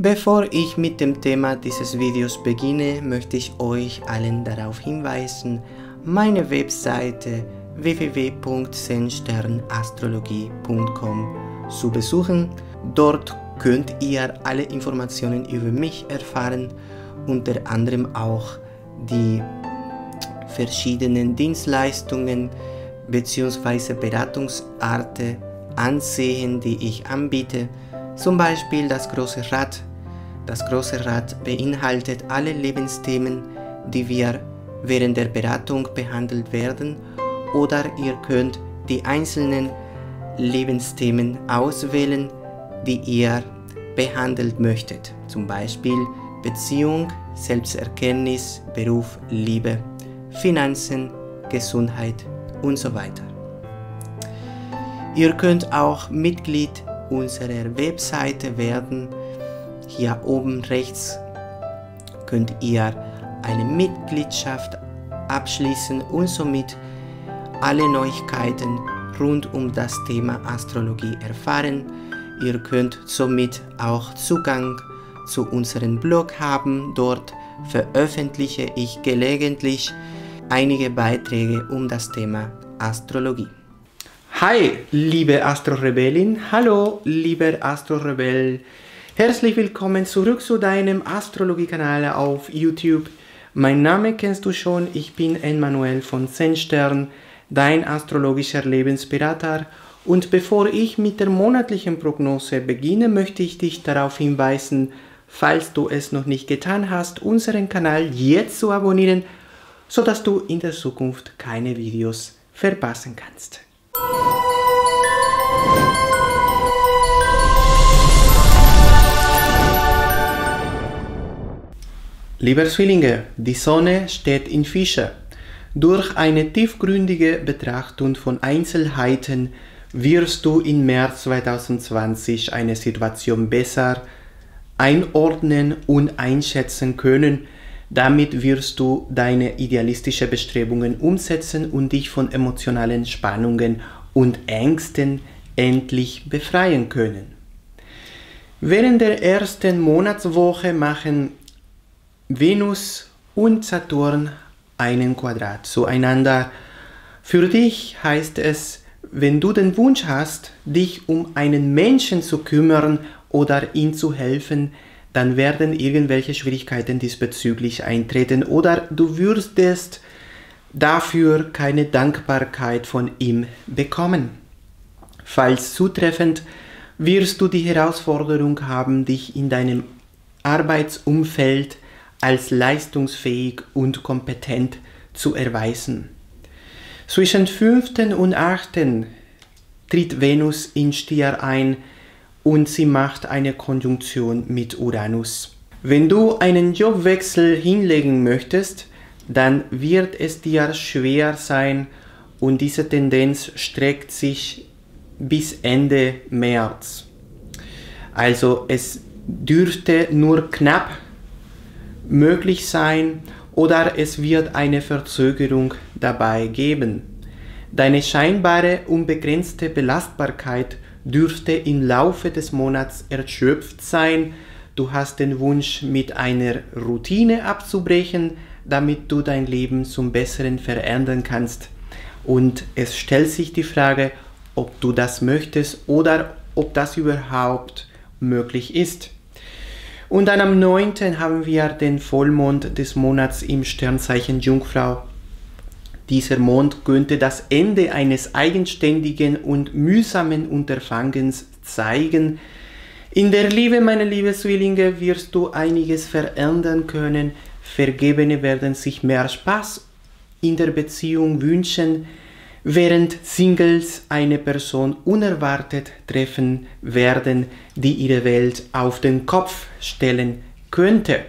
Bevor ich mit dem Thema dieses Videos beginne, möchte ich euch allen darauf hinweisen, meine Webseite www.zensternastrologie.com zu besuchen. Dort könnt ihr alle Informationen über mich erfahren, unter anderem auch die verschiedenen Dienstleistungen bzw. Beratungsarten ansehen, die ich anbiete. Zum Beispiel das große Rad. Das große Rad beinhaltet alle Lebensthemen, die wir während der Beratung behandelt werden oder ihr könnt die einzelnen Lebensthemen auswählen, die ihr behandelt möchtet. Zum Beispiel Beziehung, Selbsterkenntnis, Beruf, Liebe, Finanzen, Gesundheit und so weiter. Ihr könnt auch Mitglied unserer Webseite werden. Hier oben rechts könnt ihr eine Mitgliedschaft abschließen und somit alle Neuigkeiten rund um das Thema Astrologie erfahren. Ihr könnt somit auch Zugang zu unserem Blog haben. Dort veröffentliche ich gelegentlich einige Beiträge um das Thema Astrologie. Hi, liebe Astro-Rebellin. Hallo, lieber Astro-Rebell. Herzlich willkommen zurück zu deinem Astrologie-Kanal auf YouTube. Mein Name kennst du schon. Ich bin Emmanuel von Zenstern, dein astrologischer Lebensberater. Und bevor ich mit der monatlichen Prognose beginne, möchte ich dich darauf hinweisen, falls du es noch nicht getan hast, unseren Kanal jetzt zu abonnieren, sodass du in der Zukunft keine Videos verpassen kannst. Lieber Zwillinge, die Sonne steht in Fische. Durch eine tiefgründige Betrachtung von Einzelheiten wirst du im März 2020 eine Situation besser einordnen und einschätzen können. Damit wirst du deine idealistischen Bestrebungen umsetzen und dich von emotionalen Spannungen und Ängsten endlich befreien können. Während der ersten Monatswoche machen Venus und Saturn einen Quadrat zueinander. Für dich heißt es, wenn du den Wunsch hast, dich um einen Menschen zu kümmern oder ihm zu helfen, dann werden irgendwelche Schwierigkeiten diesbezüglich eintreten oder du würdest dafür keine Dankbarkeit von ihm bekommen. Falls zutreffend, wirst du die Herausforderung haben, dich in deinem Arbeitsumfeld als leistungsfähig und kompetent zu erweisen. Zwischen 5. und 8. tritt Venus in Stier ein und sie macht eine Konjunktion mit Uranus. Wenn du einen Jobwechsel hinlegen möchtest, dann wird es dir schwer sein und diese Tendenz streckt sich bis Ende März. Also es dürfte nur knapp möglich sein oder es wird eine Verzögerung dabei geben. Deine scheinbare unbegrenzte Belastbarkeit dürfte im Laufe des Monats erschöpft sein. Du hast den Wunsch, mit einer Routine abzubrechen, damit du dein Leben zum Besseren verändern kannst. Und es stellt sich die Frage, ob du das möchtest oder ob das überhaupt möglich ist. Und dann am 9. haben wir den Vollmond des Monats im Sternzeichen Jungfrau. Dieser Mond könnte das Ende eines eigenständigen und mühsamen Unterfangens zeigen. In der Liebe, meine liebe Zwillinge, wirst du einiges verändern können. Vergebene werden sich mehr Spaß in der Beziehung wünschen, während Singles eine Person unerwartet treffen werden, die ihre Welt auf den Kopf stellen könnte.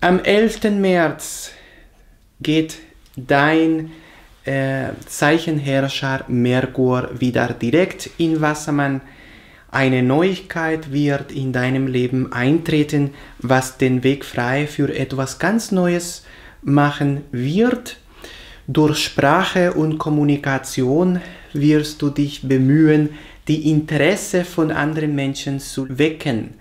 Am 11. März geht dein äh, Zeichenherrscher Merkur wieder direkt in Wassermann. Eine Neuigkeit wird in deinem Leben eintreten, was den Weg frei für etwas ganz Neues machen wird. Durch Sprache und Kommunikation wirst du dich bemühen, die Interesse von anderen Menschen zu wecken.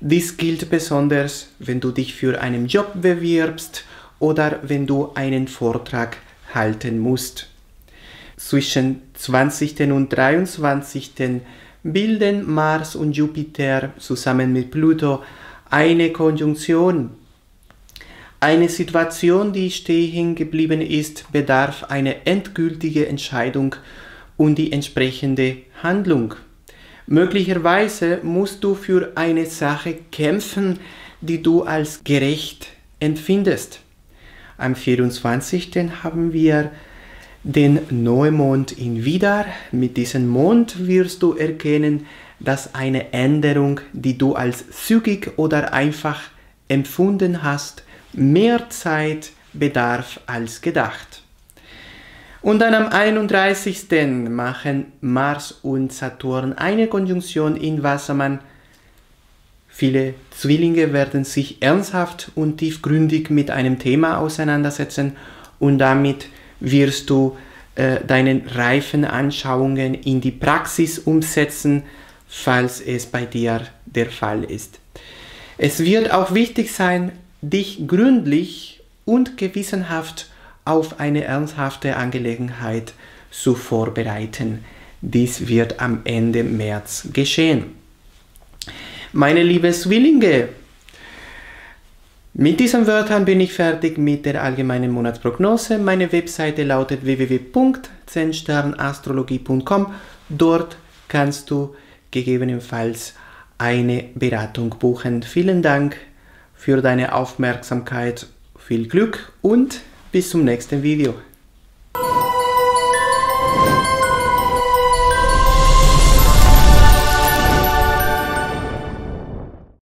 Dies gilt besonders, wenn du dich für einen Job bewirbst oder wenn du einen Vortrag halten musst. Zwischen 20. und 23. bilden Mars und Jupiter zusammen mit Pluto eine Konjunktion. Eine Situation, die stehen geblieben ist, bedarf einer endgültigen Entscheidung und die entsprechende Handlung. Möglicherweise musst du für eine Sache kämpfen, die du als gerecht empfindest. Am 24. haben wir den Neumond in Widar. Mit diesem Mond wirst du erkennen, dass eine Änderung, die du als zügig oder einfach empfunden hast, mehr Zeit bedarf als gedacht. Und dann am 31. machen Mars und Saturn eine Konjunktion in Wassermann. Viele Zwillinge werden sich ernsthaft und tiefgründig mit einem Thema auseinandersetzen und damit wirst du äh, deine reifen Anschauungen in die Praxis umsetzen, falls es bei dir der Fall ist. Es wird auch wichtig sein, dich gründlich und gewissenhaft auf eine ernsthafte Angelegenheit zu vorbereiten. Dies wird am Ende März geschehen. Meine lieben Zwillinge, mit diesen Wörtern bin ich fertig mit der allgemeinen Monatsprognose. Meine Webseite lautet www.zehnsternastrologie.com. Dort kannst du gegebenenfalls eine Beratung buchen. Vielen Dank für deine Aufmerksamkeit, viel Glück und bis zum nächsten Video.